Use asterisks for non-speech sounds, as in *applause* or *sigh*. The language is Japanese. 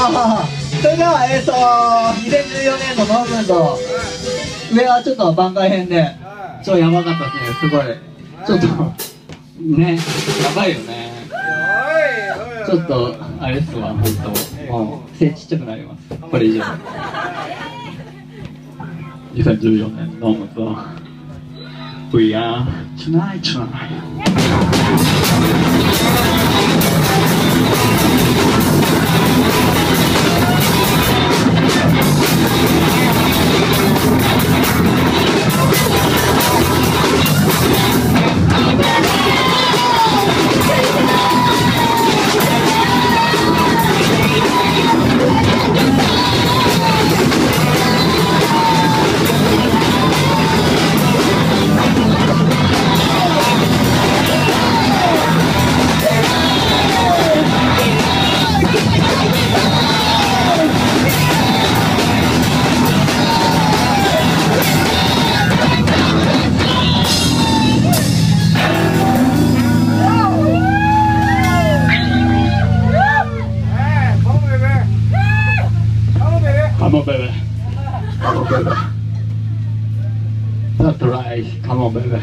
*laughs* それではえっと2014年のノーブンド上はちょっと番外編で超やばかったですねすごい。ちょっとねやばいよね。ちょっとあれですわ本当。もう背ちっちゃくなります。これ以上。2014年ノーブンド We are tonight tonight Come on, baby. Come on, baby. That's right. Come on, baby.